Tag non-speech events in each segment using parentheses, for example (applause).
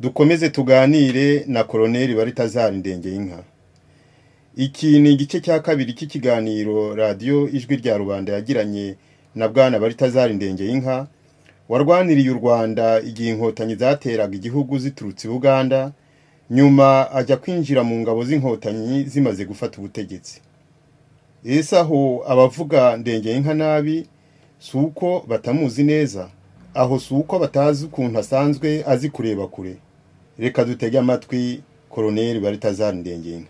dukomeze tuganire na koroneri baritazari ndenge y'inka iki ni igice cya kabiri cy'ikiganiro radiyo ijwi rya rubanda yagiranye na bwana baritazari ndenge y'inka warwaniriye u rwanda igihe inkotanyi zateraga igihugu ziturutse i buganda nyuma ajya kwinjira mu ngabo z'inkotanyi zimaze gufata ubutegetsi. Ese aho abavuga ndenge y'inka nabi si uko batamuzi neza? Aho si uko batazi ukuntu asanzwe azi kureba kure? Reka dutege amatwi koroneri baritazari ndenge y'inka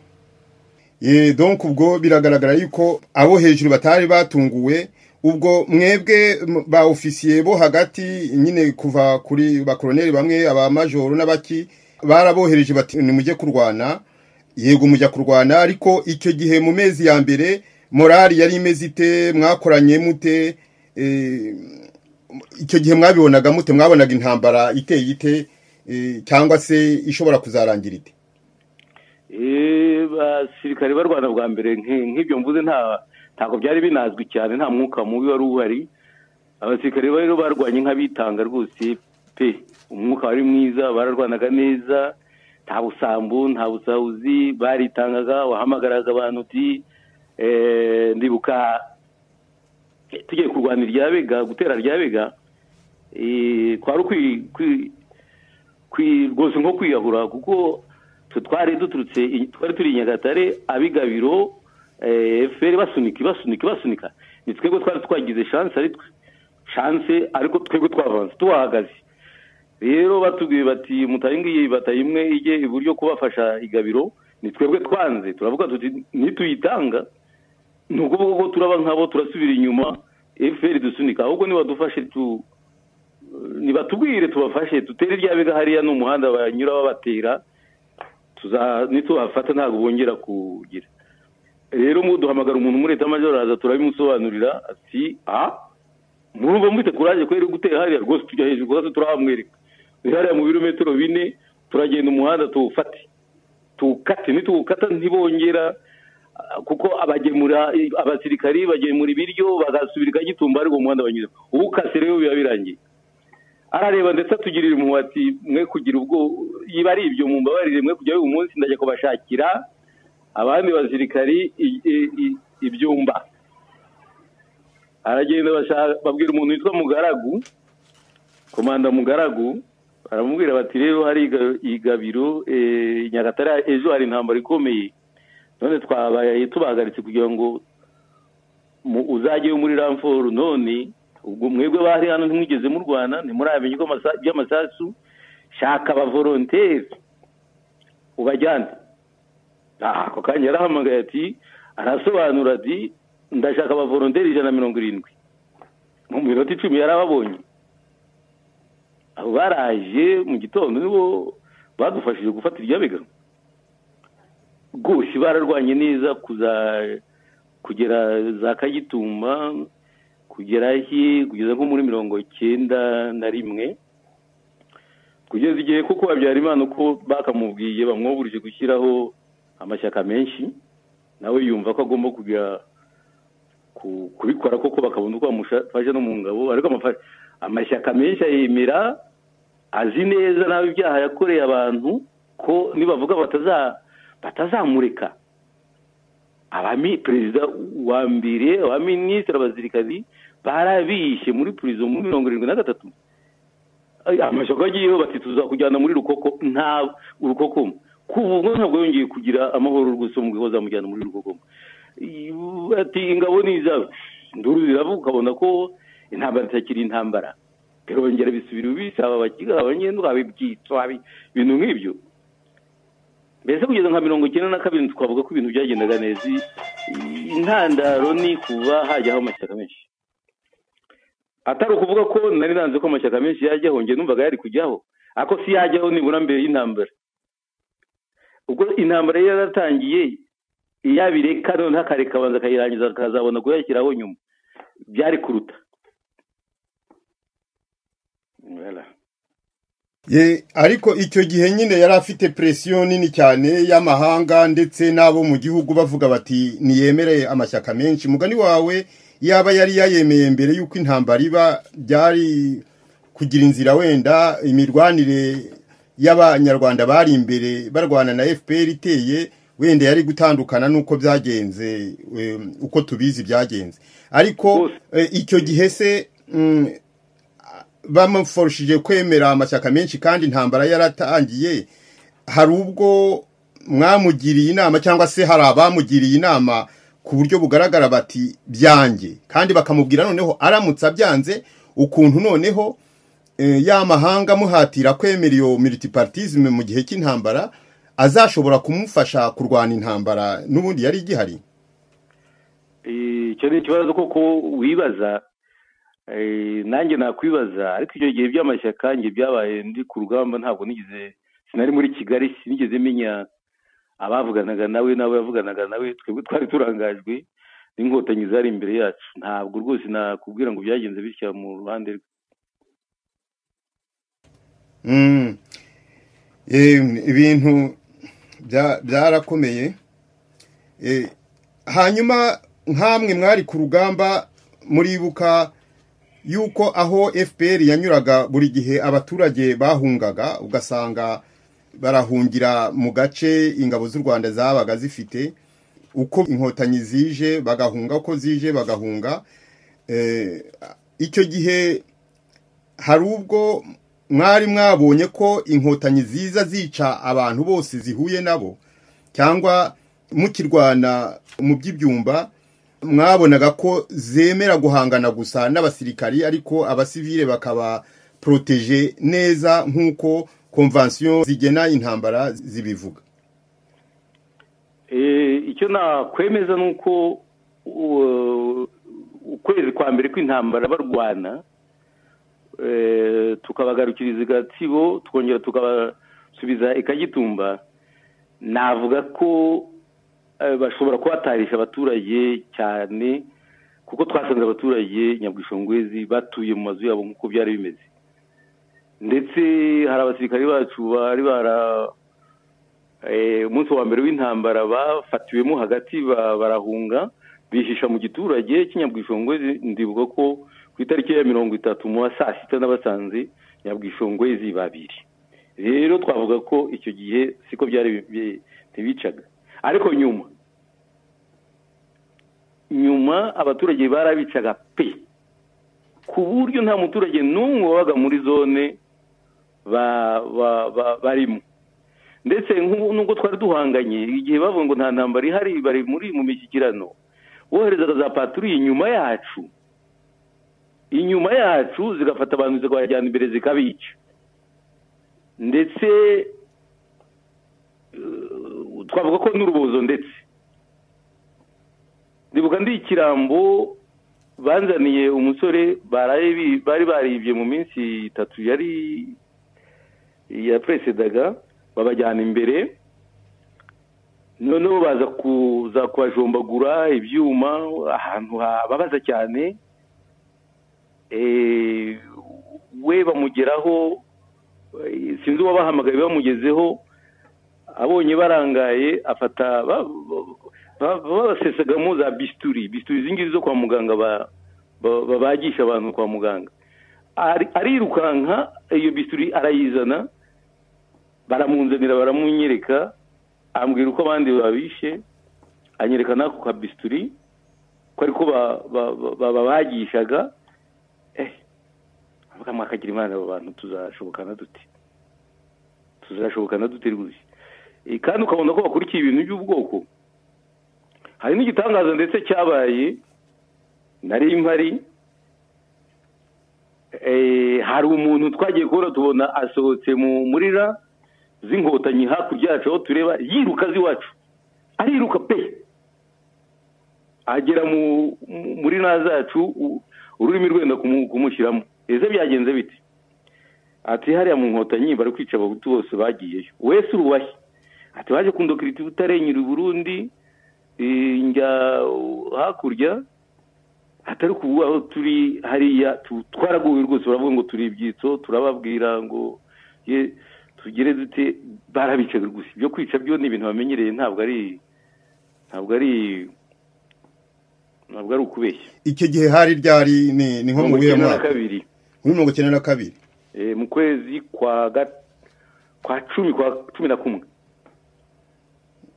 ye donc ubwo biragaragara yuko abo hejuru batari batunguwe ubwo mwebwe ba ofisiye bo hagati nyine kuva kuri ba koroneri bamwe aba majoro n'abaki barabohereje bati nimujye kurwana. Yego mujya kurwana. Ariko icyo gihe mu mezi ya mbere morali yari imeze ite? Mwakoranye mute? Icyo gihe mwabibonaga mute? Mwabonaga intambara iteye ite? Cyangwa se ishobora kuzarangira ite? Basirikare barwana bwa mbere nk'ibyo mvuze ntabwo byari binazwi cyane nta mwuka mubi wari uhari. Abasirikare rero barwanye nk'abitanga rwose pe umwuka wari mwiza bararwanaga neza nta busambu nta busahuzi baritangaga wahamagaraga abantu uti ndibuka tugiye kurwana irya bega gutera rya bega kwari rwose nko kwiyahura kuko twari duturutse twari turi i nyagatare abigabiro efuperi basunika basunika basunika. Ni twebwe twari twagize shanse ari shanse ariko twebwe twavanze tuhahagaze rero batubwiye bati mutaringiye bataye imwe ijye iburyo kubafasha igabiro ni twebwe twanze turavuga tuti nituyitanga. Ni ukuvuga ko turaba nk'abo turasubira inyuma efuperi dusunika. Ahubwo nibadufashe tu nibatubwire tubafashe dutere irya bega hariya ni umuhanda banyura babatera nituhafata ntabwo bongera kugira. Rero duhamagara umuntu muri leta araza turabimusobanurira ati aha murumva mufite kuraje kweri gutera hariya rwose tujya hejuru rwose turahamwereka. Hariya mu birometero bine turagenda umuhanda tuwufate. Tuwukate nituwukata ntibongera kuko abagemura abasirikari bagemura ibiryo bagasubira ikagitumba ariko umuhanda banyuze uwukase rero biba birangiye. Arareba ndetse atugirira impuhwe ati mwe kugira ubwo yiba ari ibyo mu mbabarire mwe kujya uyu munsi ndajya kubashakira abandi basirikari ibyumba. Aragenda babwira umuntu witwa mugaragu komanda mugaragu baramubwira bati rero hari igabiro nyagatare ejo hari intambara ikomeye. None twabaye tubahagaritse kugira ngo uzajyeyo muri ramforu none ubwo mwebwe bari hano ntimwigeze murwana ntimuramenye ko by'amasasu. Shaka abavoronteri ubajyane. Ako kanya yarahamagaye ati arasobanura ati ndashaka abavoronteri ijana na mirongo irindwi. Mu minota icumi yarababonye. Abo baraje mu gitondo nibo badufashije gufata irya bega rwose bararwanye neza kugera za kagitumba kugera kugeza nko muri mirongo icyenda na rimwe. Kugeza igihe kuko habyarimana uko bakamubwiye bamwoburije gushyiraho amashyaka menshi nawe yumva ko agomba kujya kubikora koko bakabona uko bamufasha no mu ngabo. Ariko amashyaka menshi ayemera azi neza nawe ibyaha yakoreye abantu ko nibavuga batazamureka. Abami perezida wa mbere abaminisitiri abazirikari barabishe muri purizo muri mirongo irindwi na gatatu. Amashyaka agiyeho bati tuzakujyana muri rukoko. Nta urukoko kuva ubwo ntabwo yongeye kugira amahoro rwose mu gihe zamujyana muri rukoko ati ingabo ni izabo nduru ziravuga ukabona ko intambara itakiri intambara. Birongera bisubira bisaba abakiga abanyenda babibyitwa ibintu nk'ibyo. Mbese kugeza nka mirongo icyenda na kabiri twavuga ko ibintu byagendaga neza. Intandaro ni kuba hajyaho amashyaka menshi. Atari ukuvuga ko nari nanze ko amashyaka menshi yajyaho njye numvaga yari kujyaho. Ariko si yajyaho nibura mbere y'intambara. Ubwo intambara yari yaratangiye yabireka noneho akareka abanza akayirangiza akazabona kuyashyiraho nyuma. Byari kuruta. Ariko icyo gihe nyine yari afite presiyo nini cyane y'amahanga ndetse n'abo mu gihugu bavuga bati niyemere amashyaka menshi. Mugani wawe yaba yari yayemeye mbere y'uko intambara iba byari kugira inzira wenda imirwanire y'abanyarwanda bari imbere barwana na fpr iteye wenda yari gutandukana n'uko byagenze uko tubizi byagenze. Ariko icyo gihe se mm, bamuforushije kwemera amashyaka menshi kandi intambara yaratangiye hari ubwo mwamugiriye inama cyangwa se hari abamugiriye inama ku buryo bugaragara bati byange. Kandi bakamubwira noneho aramutse abyanze ukuntu noneho eh, ya mahanga amuhatira kwemera iyo multipartisme mu gihe cy'intambara azashobora kumufasha kurwana intambara n'ubundi yari igihari? Icyo ni ikibazo koko wibaza Eh, nanjye nakwibaza ariko icyo gihe by'amashyaka njye byabaye ndi ku rugamba ntabwo nigeze sinari muri kigali sinigeze menya abavuganaga nawe n'abo yavuganaga nawe twebwe twari turangajwe n'inkotanyi zari imbere yacu. Ntabwo rwose nakubwira ngo byagenze bitya mu ruhande rwe. Mm. Eh, ibintu bya- byarakomeye. Eh, hanyuma nk'amwe mwari ku rugamba muribuka yuko aho fpr yanyuraga buri gihe abaturage bahungaga ugasanga barahungira mu gace ingabo z'u rwanda zabaga zifite uko inkotanyi zije bagahunga uko zije bagahunga. Eh, icyo gihe hari ubwo mwari mwabonye ko inkotanyi ziza zica abantu bose zihuye nabo cyangwa mukirwana mu by'ibyumba mwabonaga ko zemera guhangana gusa n'abasirikari ariko abasivile bakaba poroteje neza nk'uko konvansiyo zigena intambara zibivuga. Eh, icyo nakwemeza ni uko ukwezi kwa mbere kw'intambara barwana eh, tukabagarukiriza i gatsibo twongera tukabasubiza ikagitumba navuga ko eh, bashobora kubatarisha abaturage cyane kuko twasanze abaturage nyabwishongwezi batuye mu mazu yabo nk'uko byari bimeze. Ndetse hari abasirikari bacu bari bara eh, umunsi wa mbere w'intambara bafatiwemo hagati ba- barahunga bihisha mu giturage cy'inyabwishongwezi ndibuka ko ku itariki ya mirongo itatu mu wa saa sita n'abasanze nyabwishongwezi babiri rero twavuga ko icyo gihe siko byari bi- ntibicaga. Ariko nyuma nyuma abaturage barabicaga pe! Ku buryo nta muturage n'umwe wabaga muri zone barimo ndetse nubwo twari duhanganye igihe bavuga ngo nta ntambara ihari bari muri mu mishyikirano woherezaga za paturiye inyuma yacu. Inyuma yacu zigafata abantu zikabajyana imbere zikabica. Ndetse eh, twavuga ko n'urubozo ndetse. Ndibuka ndi ikirambo banzaniye umusore bari baribye mu minsi itatu yari ya peresedaga babajyana imbere. Noneho baza kuza kubajombagura ibyuma ahantu hababaza cyane. Eh, we bamugeraho sinzi uwabahamagaye bamugezeho. Abonye barangaye afata ba- ba- babasesagamo za bisituri bisituri izi ngizi zo kwa muganga ba- ba- babagisha abantu kwa muganga. Ari- arirukanka iyo bisituri arayizana. Baramunzanira baramunyereka ambwira uko abandi babishe anyereka n'ako ka bisituri ko ariko ba- ba- ba- babagishaga eh mwakagira imana abo bantu tuzashobokana dute tuzashobokana dute rwose? Eh, kandi ukabona ko bakurikiye ibintu by'ubwoko. Hari n'igitangaza ndetse cyabaye nari mpari Eh, hari umuntu twagiye kubona tubona asohotse mu murira z'inkotanyi hakurya yacu aho tureba yiruka azi iwacu. Ariruka pe! Agera mu mu- muri na zacu ururimi rwenda kumu- kumushyiramo. Ese byagenze bite? Ati hariya mu nkotanyi bari kwica abahutu bose bagiyeyo. Wese uruwahe ati baje kundokirita i butare nyiri i burundi njya hakurya atari kuvuga aho turi hariya twaraguwe rwose baravuga ngo turi ibyitso turababwira ngo ye tugere dute barabicaga gusa. Ibyo kwica byo ni ibintu bamenyereye ntabwo ari ntabwo ari ntabwo ari ukubeshya. Icyo gihe hari ryari? Ni nko mu bihe mwaka muri mirongo icyenda na kabiri. Eh, mu kwezi kwa kwa cumi kwa cumi na kumwe.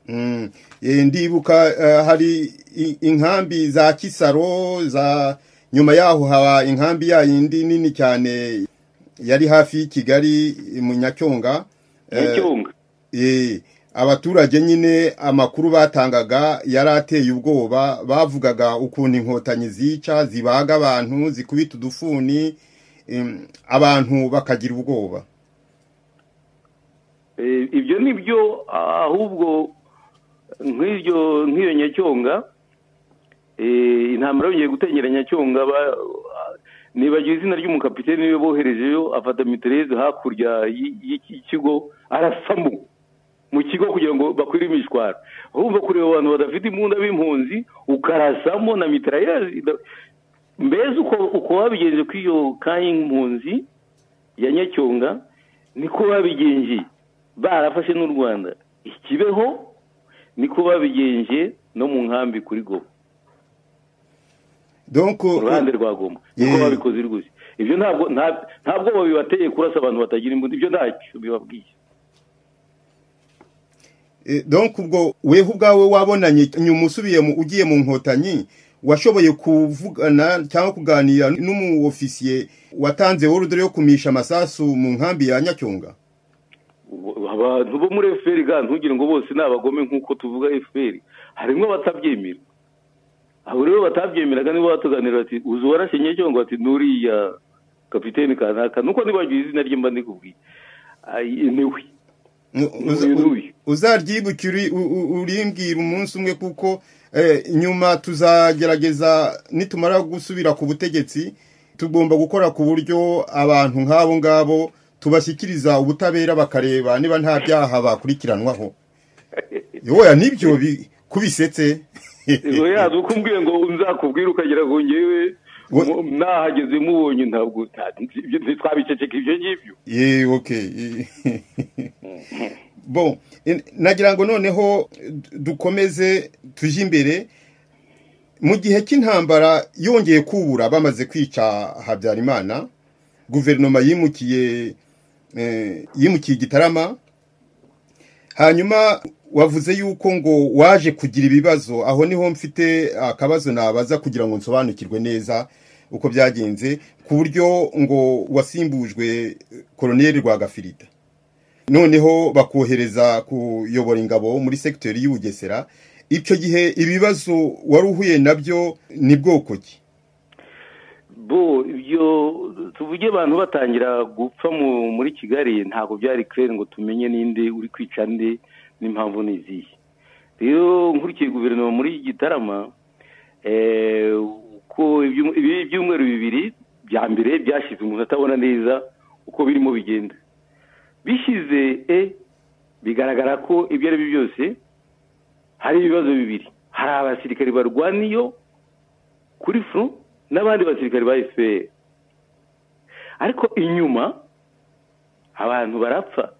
Mm. Eh, ndibuka eh, hari inkambi za Kisaro za nyuma yaho haba inkambi ya yindi nini cyane. Yari hafi y'i Kigali mu Nyacyonga Eh, eh, abaturage nyine amakuru batangaga yari ateye ubwoba bavugaga ukuntu inkotanyi zica zibaga abantu zikubita udufuni abantu bakagira ubwoba. Eh, ibyo ni byo ahubwo nk'iryo nk'iyo nyacyonga intambara yongeye gutenyera nyacyonga ba- nibagiwe izina ry'umukapiteni ni we boherejeyo afata mitereze hakurya y- y'iki kigo arasamo mu kigo kugira ngo bakwire imishwaro urumva kureba abantu badafite imbunda b'impunzi ukarasamo na miterayezi mbese uko wabigenje kuri iyo kanya impunzi ya nyacyonga niko babigenje barafashe n'u rwanda. Ikibeho niko babigenje no mu nkambi kuri goma. Donc ku ruhande rwa goma. Niko Yeah. babikoze rwose ibyo ntabwo nta- nta bwoba bibateye kurasa abantu batagira imbunda. Ibyo ntacyo bibabwiye. Eh, donc ubwo weho ubwawe wabonanye nyuma usubiye ugiye mu nkotanyi washoboye kuvugana cyangwa kuganira n'umu ofisiye watanze ordre yo kumisha amasasu mu nkambi ya Nyacyonga abantu bo muri efuperi ntugire ngo bose ni abagome nk'uko tuvuga efuperi harimo abatabyemera. Abo rero batabyemeraga nibo batuganira bati uzi uwarashe nyacyonga bati nuriya kapiteni kanaka. Nuko nibagiwe izina rye mba ndikubwiye. Niwe uzaryibukire urimbwira umunsi umwe kuko eh, nyuma tuzagerageza nitumara gusubira ku butegetsi tugomba gukora ku buryo abantu nk'abo ngabo tubashyikiriza ubutabera bakareba niba nta byaha bakurikiranwaho. (laughs) Yoya ni byo bi- kubisetse. Oya nuko (laughs) umbwiye ngo nzakubwire ukagira ngo ngewe nahageze mubonye ntabwo nta- ibyo ngibyo. Ye okay bon eh, nagira ngo noneho dukomeze tujye imbere. Mu gihe cy'intambara yongeye kubura bamaze kwica habyarimana guverinoma yimukiye eh, yimukiye igitarama hanyuma wavuze yuko ngo waje kugira ibibazo. Aho ni ho mfite akabazo nabaza kugira ngo nsobanukirwe neza uko byagenze ku buryo ngo wasimbujwe koroneri rwagafirita noneho bakohereza kuyobora ingabo muri sekiteri y'ubugesera. Icyo gihe ibibazo wari uhuye na byo ni bwoko ki? Bo ibyo tuvuge abantu batangira gupfa mu- muri kigali ntabwo byari kirere ngo tumenye ninde uri kwica nde. N'impamvu ni izihe? Rero nkurikiye guverinoma muri gitarama eh, uko ibyum- ibi byumweru bibiri bya mbere byashize umuntu atabona neza uko birimo bigenda. Bishize e bigaragara ko ibyo ari byo byose hari ibibazo bibiri. Hari abasirikari barwana iyo kuri front n'abandi basirikari ba FPR ariko inyuma abantu barapfa.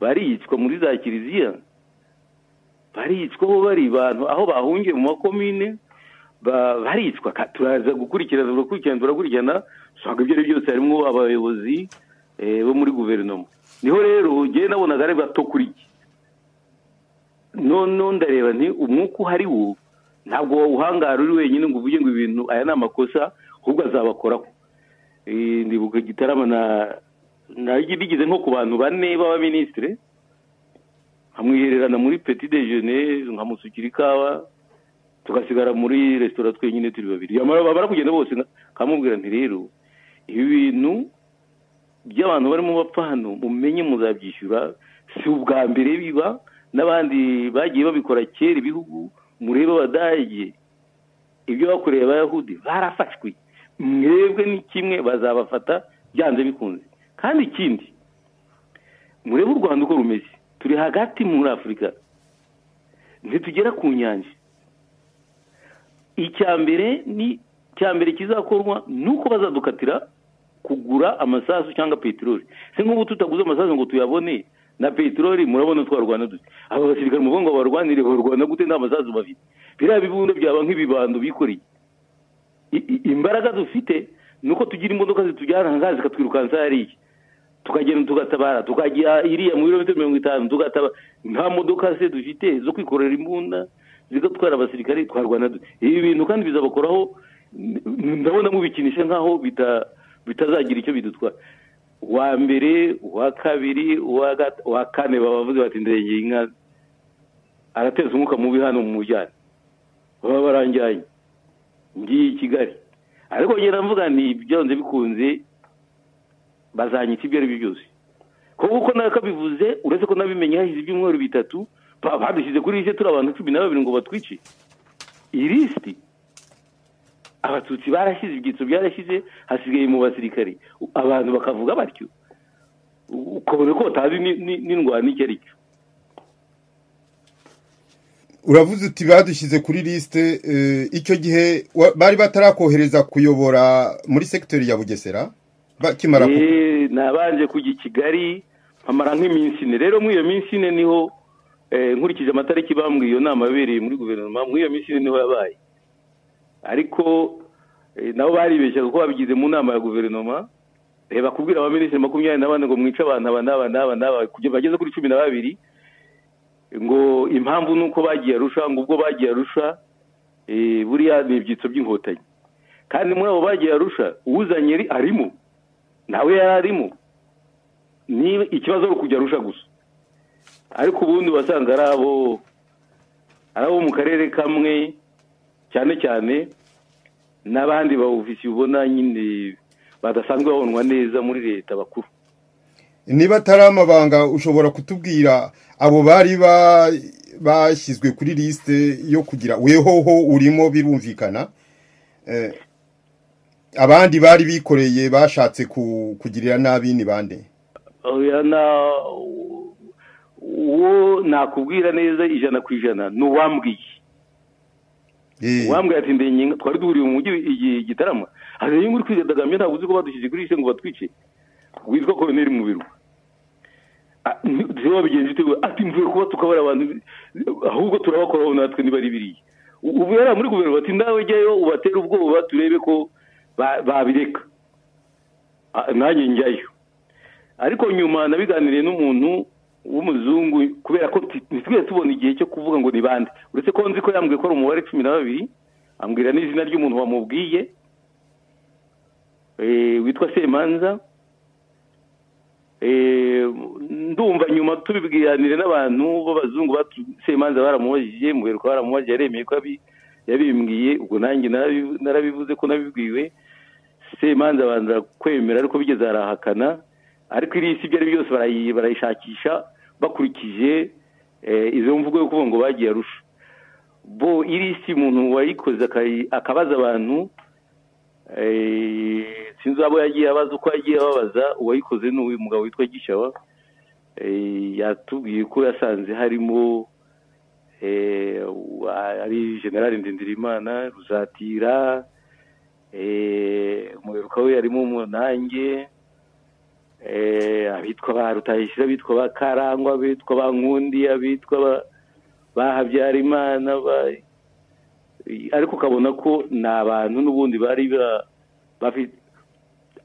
Baricwa muri za kiliziya baricwa aho bari abantu aho bahungiye mu makomine ba- baricwa. Turaza gukurikirana turakurikirana turakurikirana usanga ibyo ari byo byose harimo abayobozi eh, bo muri guverinoma. Niho rero ngewe nabonaga ari bato kuri jye none ndareba nti umwuka uhari wo ntabwo wawuhangara uri wenyine ngo uvuge ngo ibintu aya ni amakosa ahubwo azabakoraho Eh, ndibuka gitarama na nigeze nko ku bantu bane b'abaminisitire nkamwihererana muri petit déjeuner nkamusukira ikawa tugasigara muri resitora twenyine turi babiri. Bamara kugenda bose nka- nkamubwira nti rero ibi bintu by'abantu barimo bapfa hano mumenye muzabyishyura si ubwa mbere biba n'abandi bagiye babikora kera ibihugu murebe abadage ibyo bakoreye abayahudi barafashwe. Mwebwe ni kimwe bazabafata byanze bikunze. Kandi ikindi murebe u rwanda uko rumeze. Turi hagati muri afurika ntitugera ku nyanja. Icya mbere ni icya mbere kizakorwa ni uko bazadukatira kugura amasasu cyangwa peteroli. Se nk'ubu tutaguze amasasu ngo tuyabone na peteroli murabona twarwana dute aba basirikare muvuga ngo barwanire barwana gute nta masasu bafite? Biriya bibundo byaba nk'ibibando bikoreye. Imbaraga dufite ni uko tugira imodoka zitujyana zikatwirukansa hariya. Tukagenda tugatabara tukajya iriya mu birometero mirongo itanu tugatabara nta modoka se dufite zo kwikorera imbunda zigatwara abasirikare twarwana ibi bintu kandi bizabakoraho ndabona mubikinisha nk'aho bita- bitazagira icyo bidutwara. Uwa mbere uwa kabiri uwa kane bavuze bati ndengeye inka arateza umwuka mubi hano mu mujyane. Baba baranjyanye ngiye i kigali. Ariko ngenda mvuga nti byanze bikunze bazanyita ibyo ari byo byose. Kuko uko nakabivuze uretse ko nabimenye hashize ibyumweru bitatu ba- badushyize kuri lisite turi abantu cumi na babiri ngo batwice. Iyi lisiti abatutsi barashyize ibyitso byarashyize hasigaye mu basirikare. Abantu bakavuga batyo. Ukabona ko batazi ni- ni- n'indwara icyo ari cyo? Uravuze uti badushyize kuri lisite eh, icyo gihe bari batarakohereza kuyobora muri sekiteri ya bugesera? Bakimara ku Eh, nabanje kujya i kigali mpamara nk'iminsi ine. Rero muri iyo minsi ine ni ho eh, nkurikije amatariki bambwiye iyo nama yabereye muri guverinoma muri iyo minsi ine ni ho yabaye. Ariko eh, nabo baribeshya kuko babigize mu nama ya guverinoma. Eh, bakubwira abaminisitiri makumyabiri na bane ngo mwice abantu aba n'aba n'aba n'aba kugeza bageze kuri cumi na babiri ngo impamvu ni uko bagiye arusha ngo ubwo bagiye arusha buriya ni ibyitso by'inkotanyi. Kandi muri abo bagiye arusha uwuzanye ri- arimo nawe yari arimo ni ikibazo ari ukujya arusha gusa. Ariko ubundi wasanga ari abo ari abo mu karere kamwe cyane cyane n'abandi ba ubona nyine badasanzwe babonwa neza muri leta bakuru. Niba atari amabanga ushobora kutubwira abo bari ba- bashyizwe kuri lisite yo kugira wehoho urimo birumvikana? Eh, abandi bari bikoreye bashatse ku- kugirira nabi ni bande? Na uwo nakubwira neza ijana ku ijana ni uwambwiye. Eh, wambwiye ati ndenye twari duhuriye mu mujyi igi- gitarama hari iyo uri kwidagamye ntabwo uzi ko badushyize kuri ngo batwice witwa koloneli mu biro. Ziba babigenje ute ati mvuye kuba tukabara abantu ahubwo turabakoraho natwe niba ari biriya ubu yari muri guverinoma ati nawe jyayo ubatere ubwoba turebe ko babireka. Nanjye njyayo. Ariko nyuma nabiganiriye n'umuntu w'umuzungu kubera ko ti- ntitwigeze tubona igihe cyo kuvuga ngo ni bande. Uretse ko nzi ko yambwiye ko ari umubare cumi na babiri ambwira n'izina ry'umuntu wamubwiye eh, witwa semanza. Eh, ndumva nyuma tubibwiranire n'abantu b'abazungu semanza baramubajije muberuka baramubajije yaremeye ko yabi- yabimbwiye ubwo nanjye narabi- narabivuze ko nabibwiwe. Semanza abanza kwemera ariko bigeze arahakana ariko iri si ibyo ari byo byose barayi- barayishakisha bakurikije eh, izo mvugo yo kuvuga ngo bagiye arusha. Bo iri si umuntu wayikoze akabaza abantu eh, sinzi abo yagiye abaza uko yagiye ababaza uwayikoze ni mugabo witwa gishawa eh, yatubwiye ko yasanze harimo ari generali ndindirimana ruzatira eh, umuheruka we yarimo umunange eh, abitwa ba rutayisire abitwa ba karangwa abitwa ba nkundi abitwa ba- habyarimana ariko ukabona ko ni abantu n'ubundi bari ba- bafite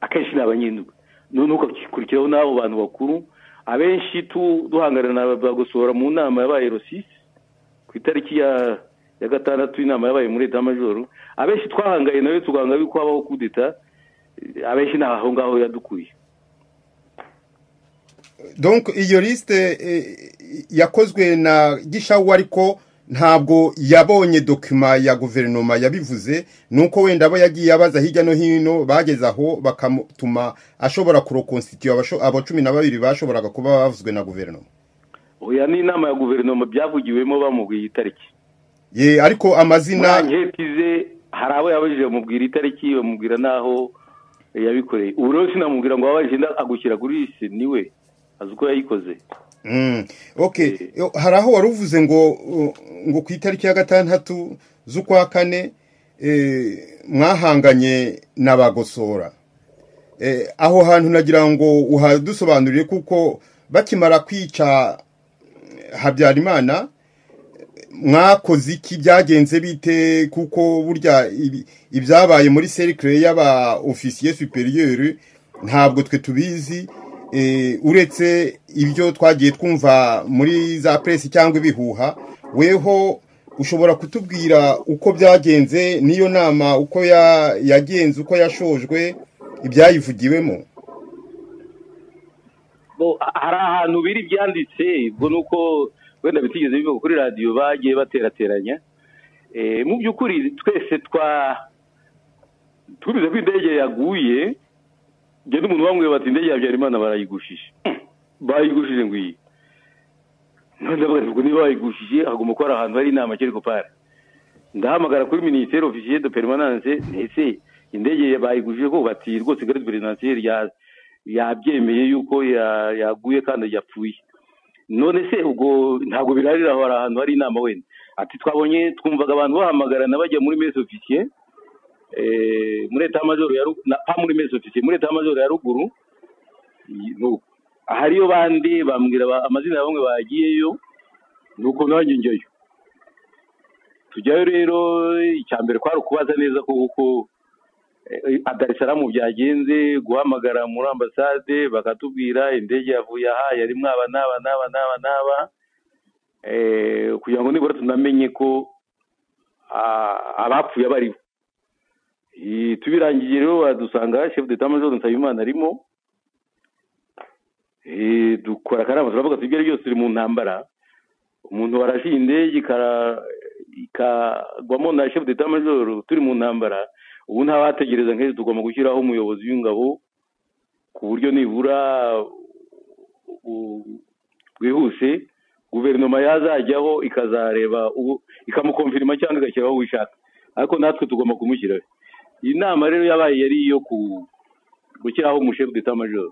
akenshi ni abanyenduga noneho ugakurikiraho n'abo bantu bakuru abenshi duhangana na bagusohora mu nama yabaye rosisi ku itariki ya ya gatandatu inama yabaye muri leta y'amajoro abenshi twahangaye nawe tuganga yuko habaho kudeta. Abenshi ni aho ngaho yadukuye. Donc iyo lisite eh, yakozwe na gishawu ariko ntabwo yabonye dokima ya guverinoma yabivuze. Nuko wenda abo yagiye abaza hirya no hino bageze aho bakamutuma ashobora kurokonsitiye abo cumi na babiri bashoboraga kuba bavuzwe na guverinoma. Oya ni inama ya guverinoma byavugiwemo bamubwiye itariki. Ye ariko amazina nketize hari abo yabajije bamubwira itariki bamubwira n'aho yabikoreye. Ubu rero sinamubwira ngo wabajije agushyira kuri lisi ni we azi uko yayikoze. Mm, okay Yo, hari aho wari uvuze ngo uh, ngo ku itariki ya gatandatu z'ukwa kane eh, mwahanganye n'abagosora. Eh, aho hantu nagira ngo uhadusobanurire kuko bakimara kwica habyarimana mwakoze iki byagenze bite kuko burya ibyabaye muri cercle y'aba officier superieur ntabwo twe tubizi eh, uretse ibyo twagiye twumva muri za presi cyangwa ibihuha. Weho ushobora kutubwira uko byagenze n'iyo nama uko ya- yagenze uko yashojwe ibyayivugiwemo? Hari ahantu biri byanditse ubwo ni uko wenda bitigeze bivuga kuri radiyo bagiye baterateranya Eh, mu by'ukuri twese twa tubize ko indege yaguye njye n'umuntu bamwe bati indege ya habyarimana barayigushije. (clears throat) Bayigushije ngo iyi ndavuga niba bayigushije hagomba kuba hari ahantu hari inama kereko pare. Ndahamagara kuri minisiteri ofisiye de permanence ese indege bayigujije ko bati rwose presidentielle ya yabyemeye yuko ya- yaguye kandi yapfuye. None se ubwo ntabwo birarira aho ahantu hari inama wenda. Ati twabonye twumvaga abantu bahamagarana bajya muri mesi ofisiye eh, muri eta majoro ya ruguru pa muri mesi ofisiye muri eta majoro ya ruguru. I- nuko hariyo bandi bambwira ba- amazina ya bamwe bagiyeyo nuko nanjye njyayo. Tujyayo rero icya mbere kwari ukubaza neza ko kuko Salaam byagenze guhamagara muri ambasade bakatubwira indege yavuye aha yari mwaba n'aba n'aba n'aba n'aba. Eh, kugira ngo nibura tunamenye ko ah, abapfuye bariho Eh, tubirangiye rero badusanga chef d'état major Nsabimana arimo. Eh, dukora akanama turavuga ibyo ari byose turi mu ntambara. Umuntu warashiye indege ikagwamo na chef d'état major turi mu ntambara. Ubu ntawategereza nk'ejo tugomba gushyiraho umuyobozi w'ingabo ku buryo nibura bwihuse guverinoma yazajyaho ikazareba ubu ikamukonfirima cyangwa igashyiraho uwo ishaka. Ariko natwe tugomba kumushyiraho iyi nama rero yabaye yari iyo gushyiraho umushefu d'état major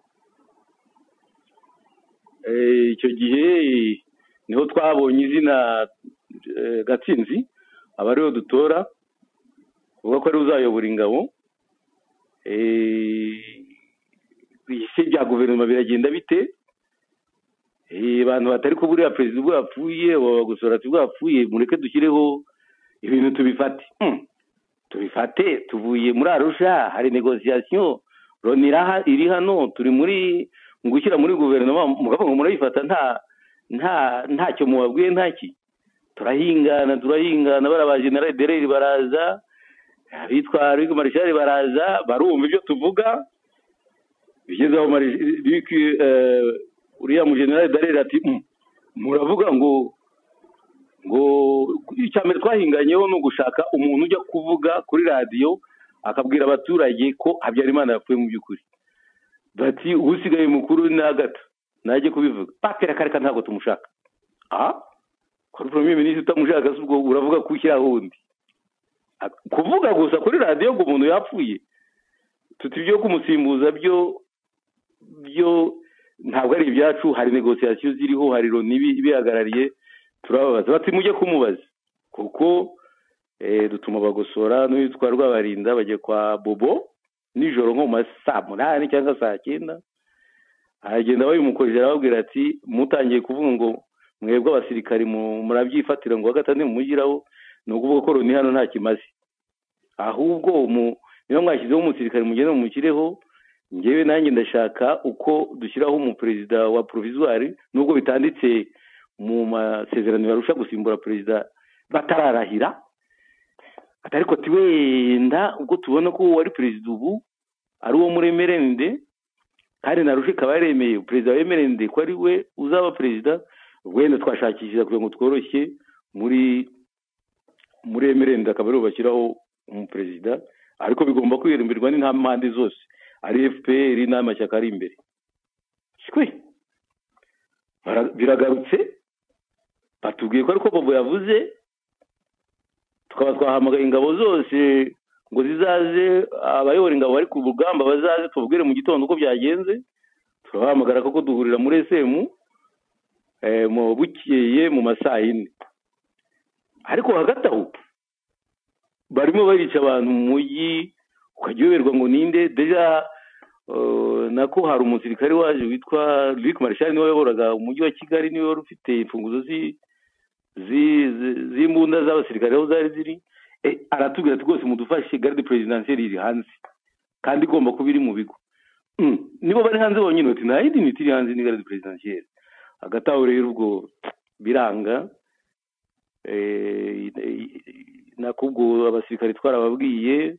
Eh, icyo gihe ni ho twabonye izina eh, gatsinzi aba ari we dutora. Uvuga ko ari we uzayobora ingabo Eh, ise bya guverinoma biragenda bite Eh, abantu batari ko perezida ubwo yapfuye baba gusora ati ubwo yapfuye mureke dushyireho ibintu tubifate Hmm. tubifate tuvuye muri arusha hari negosiyasiyo loni iri hano turi muri mu gushyira muri guverinoma mukavuga ngo murayifata nta nta ntacyo mubabwiye ntaki turahingana turahingana bariya ba generali dereri baraza abitwa Luc Marshal baraza barumva ibyo tuvuga. Bigeze aho eh, uriya mu generali dereri ati "Mm, muravuga ngo ngo icya mbere twahinganyeho ni ugushaka umuntu ujya kuvuga kuri radiyo akabwira abaturage ko habyarimana yapfuye mu by'ukuri. Bati usigaye mukuru ni agata najye kubivuga. Patera kareka ntabwo tumushaka. Ah ko premier minisitiri utamushaka ubwo uravuga ko ushyiraho undi? Kuvuga gusa kuri radiyo ngo umuntu yapfuye. Tuti ibyo kumusimbuza byo byo ntabwo ari ibyacu hari negosiyasiyo ziriho hari loni ibi- ibihagarariye turababaza. Bati mujye kumubaza. Kuko eh, dutuma bagosora n'uwitwa rwabarinda bajya kwa bobo nijoro nko mu ma saa munani cyangwa saa cyenda aragenda babimukoresha arababwira ati mutangiye kuvuga ngo mwebwe abasirikari mu- murabyifatira ngo wa gatanu mumugiraho ni ukuvuga ko loni hano nta kimaze. Ahubwo niba mwashyizeho umusirikare mugende mumushyireho ngewe nanjye ndashaka uko dushyiraho umuperezida wa provisoire nubwo bitanditse mu masezerano yarusha gusimbura perezida batararahira. Ariko wenda ubwo tubona ko wari perezida ubu ari uwo muri emerende kandi na rusha ikaba yaremeye perezida wa emerende ko ari we uzaba perezida wenda twashakishije kugira ngo tworoshye muri muri emerende akaba ari we bashyiraho umuperezida ariko bigomba kwirindwa n'inta mpande zose. Ari fpr n'amashyaka ari imbere. Biragarutse. Batubwiye ko ariko bobo yavuze tukaba twahamagaye ingabo zose ngo zizaze abayobora ingabo bari ku rugamba bazaze tubabwire mu gitondo uko byagenze. Turabahamagara koko duhurira muri esemu eh, mu bukeye mu masaa yine. Ariko hagati aho barimo barica abantu mu mujyi ukajya ngo ninde? Deja nako hari umusirikare waje witwa Luc Marshal ni we wayoboraga umujyi wa Kigali ni we wari ufite imfunguzo zi- zi- zi- z'imbunda z'abasirikare aho zari ziri. Eh, aratubwira ati rwose mudufashe garde presidentielle iri hanze kandi igomba kuba iri mu bigo. Mm, nibo bari hanze bonyine uti nta yindi miti iri hanze ni garde presidentielle. Hagati aho rero ubwo biranga eh, nako ubwo abasirikare twarababwiye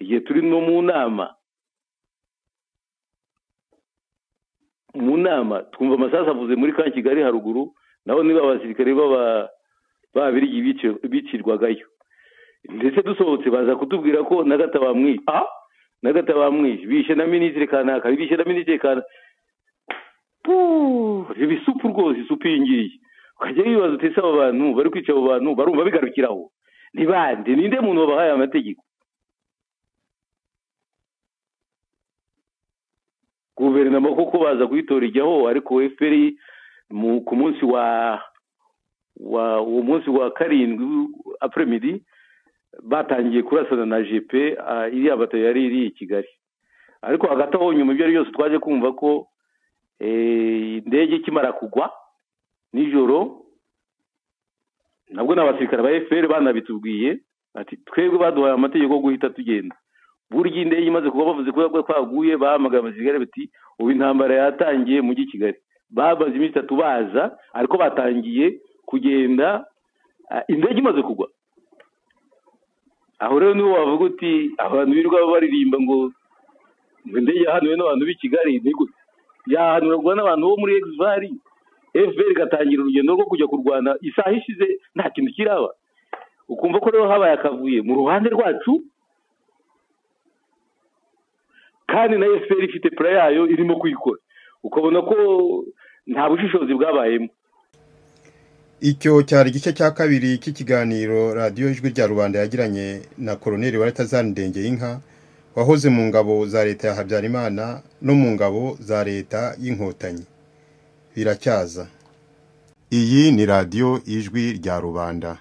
igihe turi no mu nama. Mu nama twumva amasasu avuze muri ka kigali haruguru naho niba abasirikare baba babirigi bici- bicirwagayo. Ndetse dusohotse baza kutubwira ko na gata bamwishe ah? Na gata bamwishe bishe na minisitiri kanaka. Bishe na minisitiri kanaka reba isupu rwose isupu iyi ngiyi ukajya wibaza uti ese abo bantu bari kwica abo bantu barumva bigarukiraho ni bande ninde muntu wabahaye amategeko guverinoma koko baza kuyitora ijyaho ariko mu ku munsi wa wa uwo munsi wa karindwi apremidi batangiye kurasana na ah, iriya bato yari iri i kigali ariko hagati aho nyuma ibyo ari byose twaje kumva ko indege ikimara kugwa nijoro nabwo ni abasirikare ba fpr banabitubwiye ati twebwe baduhaye amategeko yo guhita tugenda. Burya indege imaze kuba bavuze ko twaguye bahamagaye abasirikare bati ubu intambara yatangiye i kigali. Bamaze iminsi itatu baza ariko batangiye kugenda ah, indege imaze kugwa. Aho rero ni ho wavuga uti abantu birirwa baririmba ngo indege yahanuwe n'abantu b'i kigali yahanurwa n'abantu bo muri exvari fpr igatangira urugendo rwo kujya kurwana isaha ishize nta kintu kiraba. Ukumva ko rero habaye akavuye mu ruhande rwacu kandi na fpr ifite pura yayo irimo kuyikora. Ukabona ko nta bushishozi bwabayemo. Icyo cyari igice cya kabiri cy'ikiganiro radiyo ijwi rya rubanda yagiranye na koroneri wa leta y'inka wahoze mu ngabo za leta ya habyarimana no mu ngabo za leta y'inkotanyi. Biracyaza iyi ni radiyo ijwi rya rubanda.